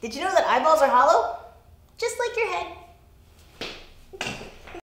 Did you know that eyeballs are hollow?